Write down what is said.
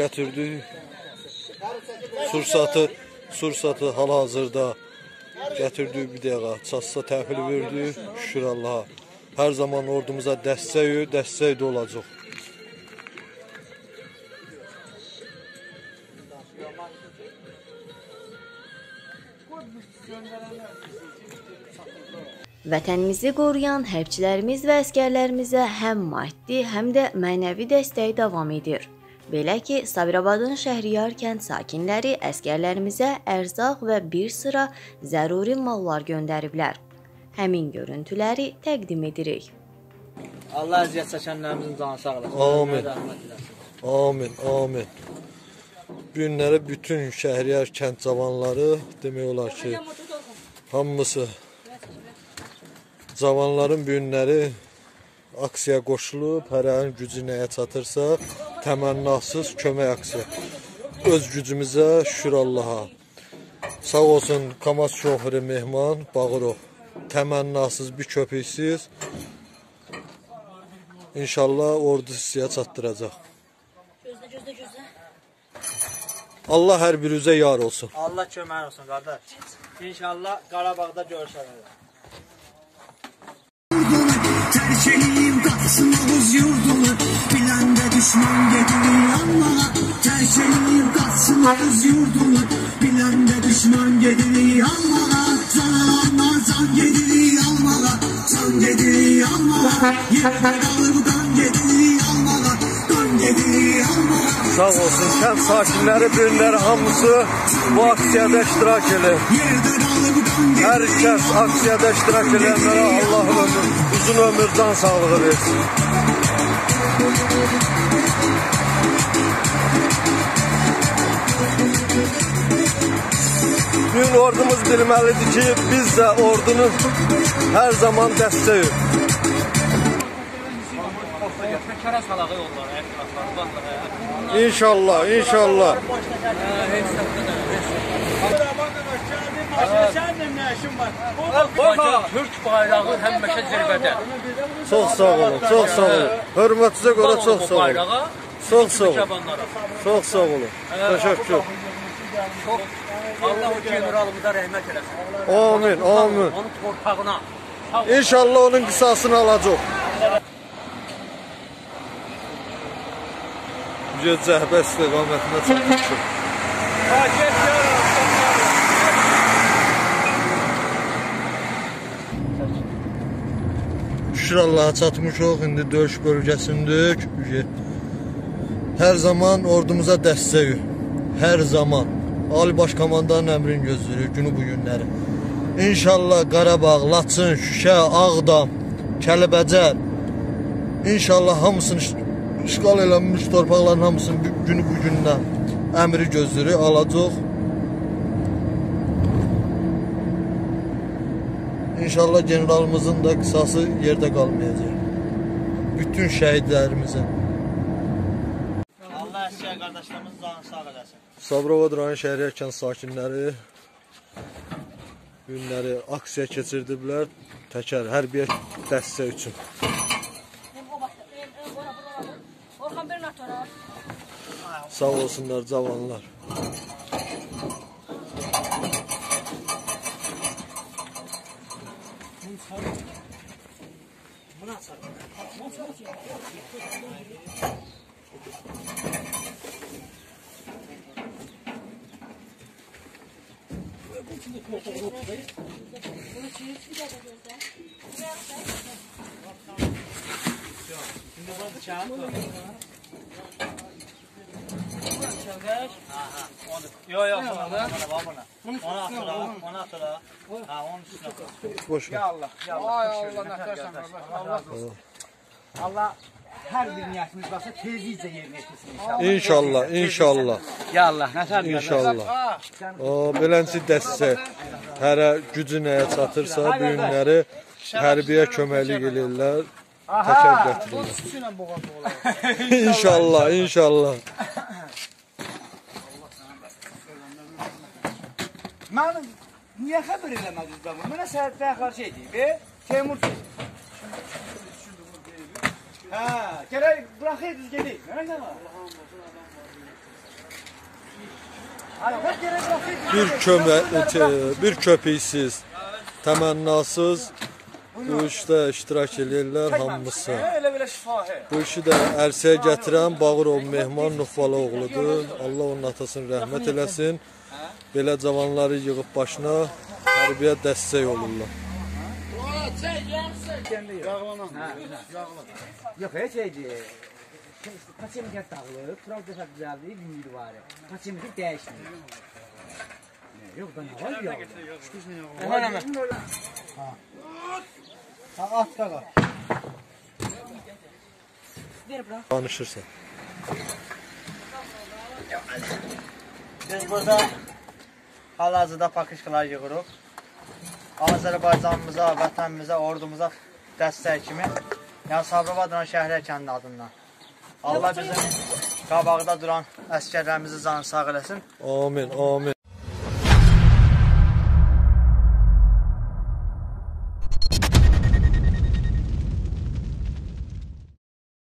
gətirdik. Sursatı, sursatı hal-hazırda gətirdik bir dəqiqə. Çassa təhvil verdik. Şükür Allaha. Hər zaman ordumuza dəstək, dəstək də olacaq. Vətənimizi qoruyan hərbçilərimiz və əskərlərimizə həm maddi, həm də mənəvi dəstək davam edir. Belə ki, Sabirabadın Şəhriyar kənd sakinləri əskərlərimizə ərzaq və bir sıra zəruri mallar göndəriblər. Həmin görüntüləri təqdim edirik. Allah əziyyət çəkənlərimizin canı sağ olasın. Amin. Rəhmət eləsin. Amin, amin. Bu günləri bütün Şəhriyar kənd cavanları demək olar ki, hamısı cavanların bu günləri aksiyaya qoşulub, hərənin gücü nəyə çatırsa, təmənnasız kömək aksiya. Öz gücümüzə şükür Allaha. Sağ olsun Kamaz şoförü Mehman Bağırov. Təmənnasız bir köpüksüz. İnşallah ordu sizə çatdıracaq. Gözlə, gözlə, gözlə. Allah hər birinizə yar olsun. Allah köməyin olsun qardaş. İnşallah Qarabağda görüşərik. Ter şehir katsın yurduna Bilen de düşman gelir yanmana Ter şehir katsın yurduna Bilen de düşman gelir yanmana Can alanlar can gelir yanmana Can gelir yanmana Yerine kalır bu kan gelir yanmana Kan Sağ olsun kent sakinleri, birimleri hamısı bu aksiyada iştirak edir. Hər kəs aksiyada iştirak edənlərə Allah ömür, uzun ömür, can sağlığı versin. Bugün ordumuz bilməlidir ki, biz də ordunun hər zaman dəstəyi. Kərə salağı yolları, ətrafları, vallahi. İnşallah, inşallah. Bakı Türk bayrağı həmişə zirvədə. Çox sağ olun, çox sağ olun. Hörmətinizə görə çox sağ olun. Çox sağ olun. Çox sağ olun. Təşəkkür. Çox Allah o generalımıza rəhmət eləsin. Amin, amin. Onun torpağına. İnşallah onun qisasını alacaq. Göz cəhbə istiqamətində çatmışıq. Şükür Allaha çatmışıq. İndi döyüş bölgəsindəyik. Hər zaman ordumuza dəstək. Hər zaman. Ali Baş Komandanın əmrini gözləyirik günü bu günləri. İnşallah Qarabağ, Laçın, Şuşa, Ağdam, Kəlbəcər İnşallah hamısını iş- işğal eləmiş torpaqların hamısını günü bu gündən əmri gözləyirik, alacaq. İnşallah generalımızın da qisası yerdə qalmayacaq. Bütün şəhidlərimizin. Allah əskər qardaşlarımızın canı sağ eləsin. Sabirabad rayon şəhəriyyə kənd sakinləri günləri aksiya keçirdiblər. Təkər hərbiyə dəstək üçün. Sağ olsunlar cavanlar. Şimdi bak çağır. Buna, buna, buna. Ona atıra, ona atıra. Ha, onun üstüne. Boş ver. Allah, ya Allah, Allah, nəfəsən Allah, Allah, Allah hər bir niyyətimiz varsa tezliklə yerinə yetirsin inşallah. İnşallah, inşallah, Ya Allah, nətər inşallah. O beləncə dəstək hərə gücü nəyə çatırsa bu günləri hərbiyə köməklik edirlər. Təkər gətirirlər. İnşallah, inşallah. Mənim niyə xəbər eləmədiniz də bunu? Mənə səhətdə xərc edib, e? Teymur Hə, gərək buraxaydınız gedək. Nə nə var? Bir kömə bir köpüksüz, təmənnasız bu işdə iştirak edirlər hamısı. Bu işi də ərsəyə gətirən Bağırov Mehman Nufalı oğludur. Allah onun atasını rəhmət eləsin. Belə cavanları yığıb başına hərbiyə dəstək olurlar. Yox, heç şeydir. Paçemikət dağılıb, tural dəfə düzəldi, ümidi var. Paçemikət dəyişmir. Yox, da nə var ya? Hemen hemen. Ha, at da qal. Danışırsan. Biz burada hal-hazırda pakışkalar yığırıq. Azərbaycanımıza, vətənimizə, ordumuza dəstək kimi. Yəni Sabirabad şəhər kəndi adından. Allah bizim qabağda duran əskərlərimizi canı sağ eləsin. Amin, amin.